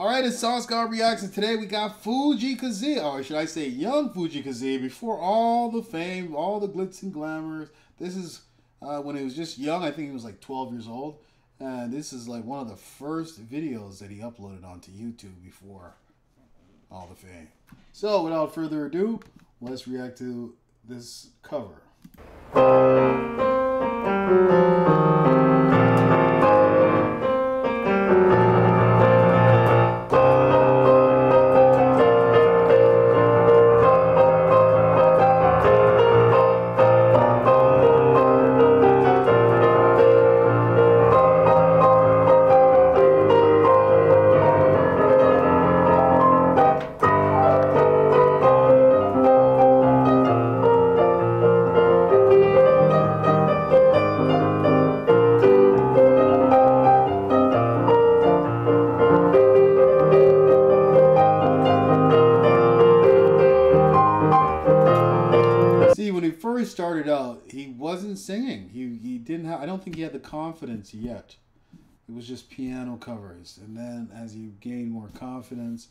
All right, it's Sauce God Reacts, and today we got Fujii Kaze, or should I say young Fujii Kaze, before all the fame, all the glitz and glamour. This is uh, when he was just young, I think he was like 12 years old. And this is like one of the first videos that he uploaded onto YouTube before all the fame. So without further ado, let's react to this cover. See, when he first started out, he wasn't singing. He he didn't have. I don't think he had the confidence yet. It was just piano covers, and then as he gained more confidence,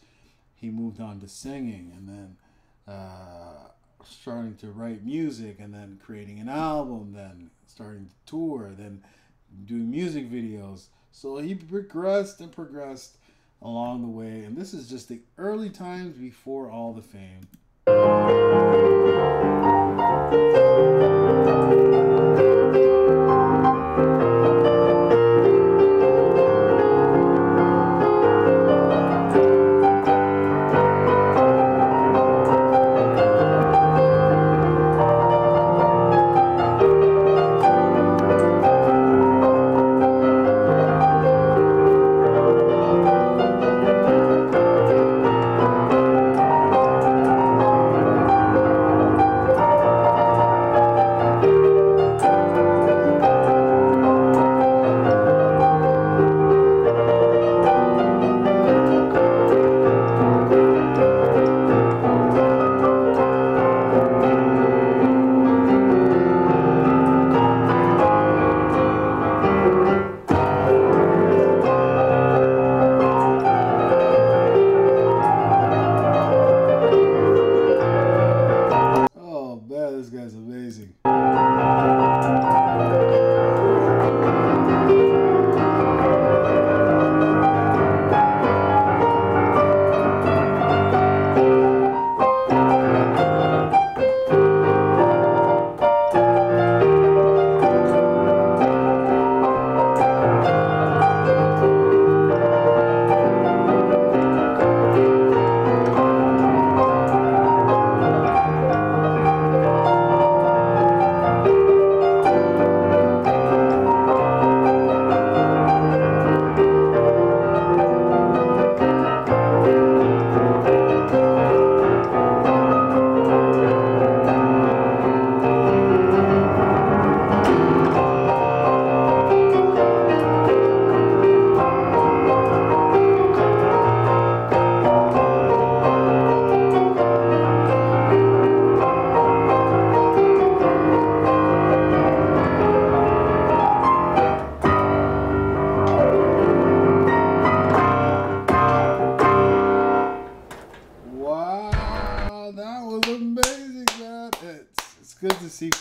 he moved on to singing, and then uh, starting to write music, and then creating an album, then starting to tour, then doing music videos. So he progressed and progressed along the way, and this is just the early times before all the fame. Oh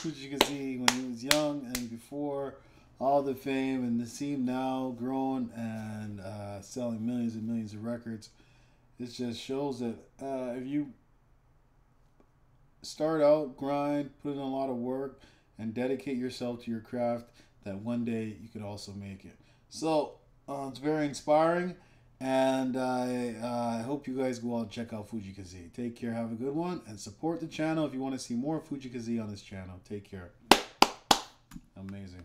to see when he was young and before all the fame, and see him now grown and uh, selling millions and millions of records. It just shows that uh, if you start out, grind, put in a lot of work, and dedicate yourself to your craft, that one day you could also make it. So uh, it's very inspiring. And I uh, hope you guys go out and check out Fujii Kaze. Take care, have a good one, and support the channel if you want to see more Fujii Kaze on this channel. Take care. Amazing.